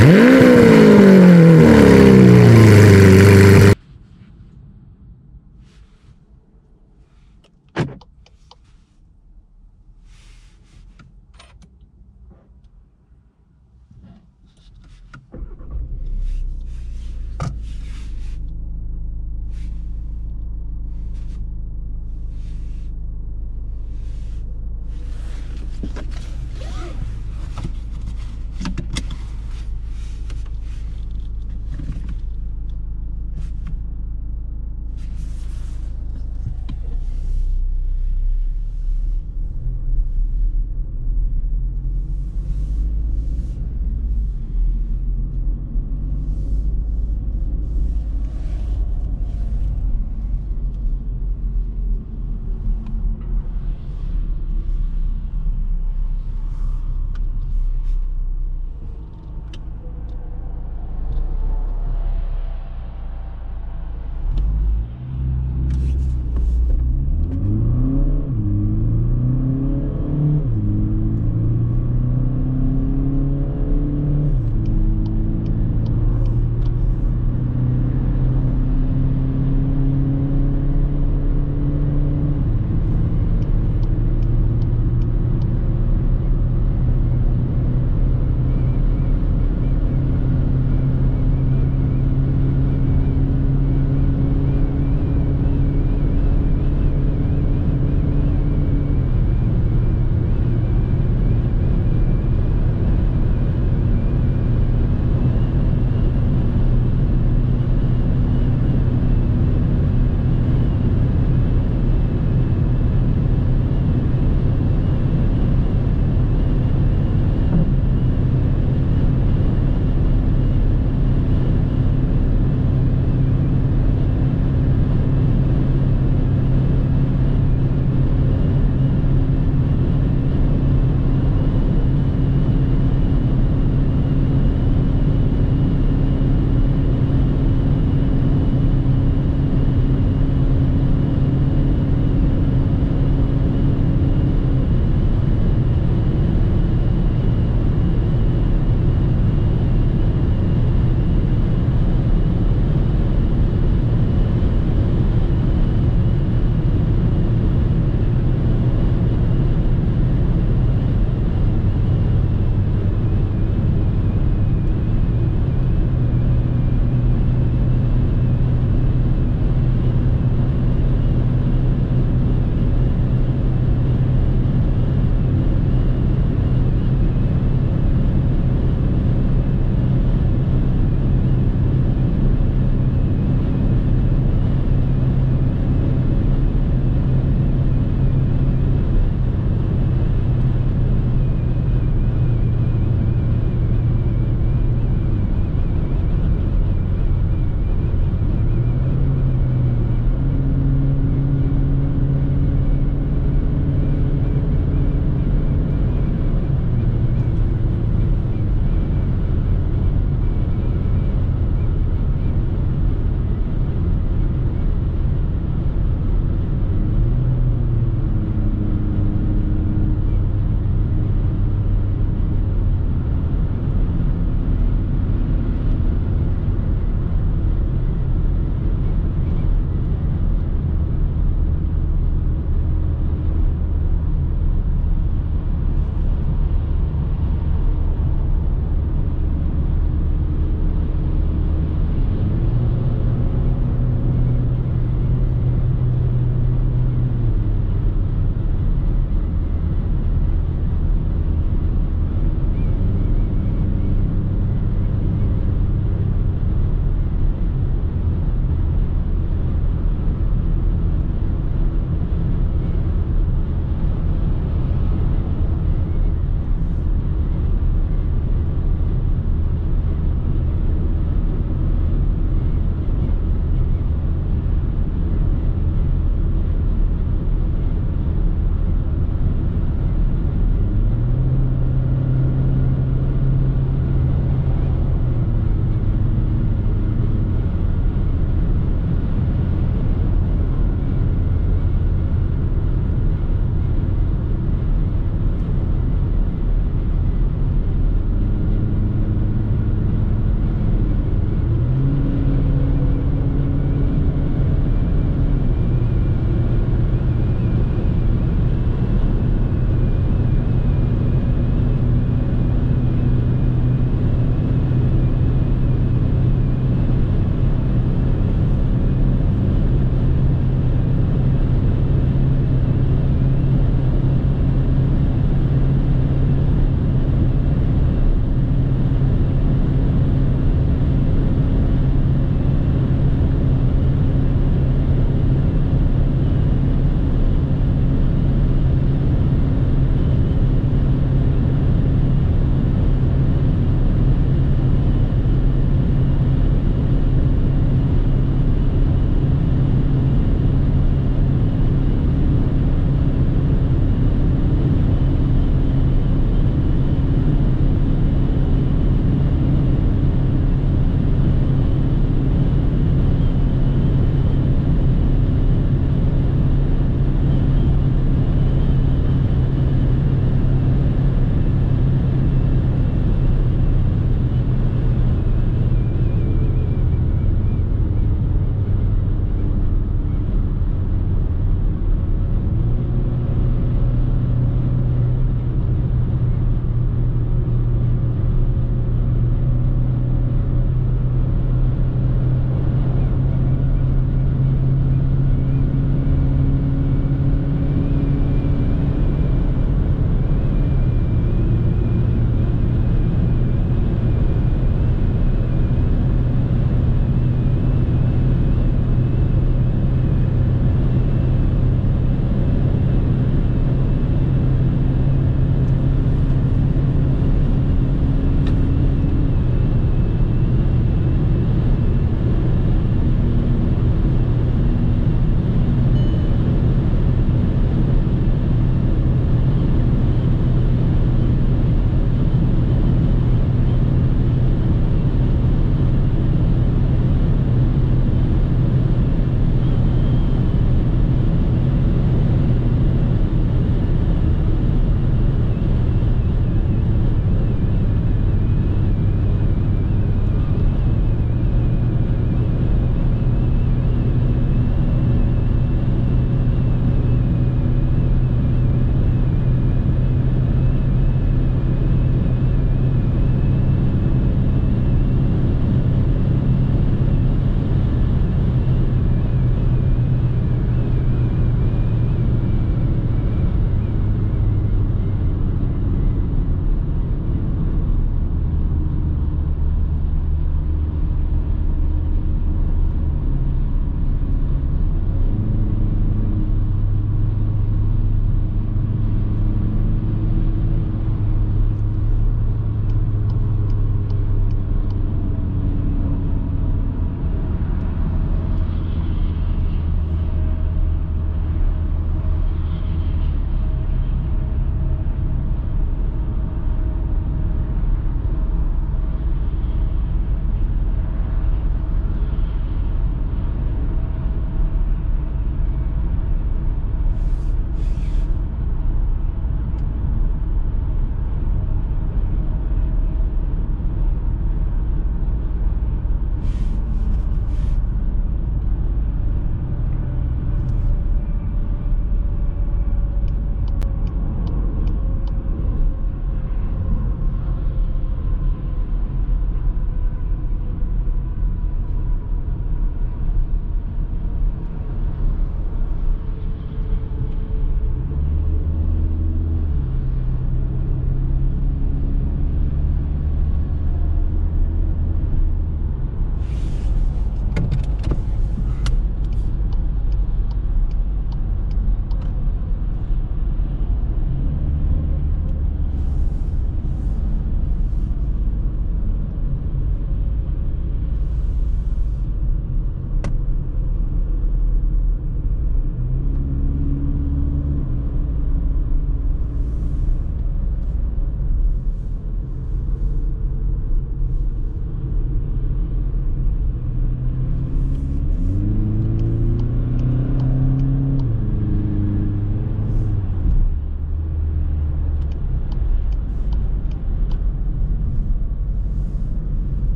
Música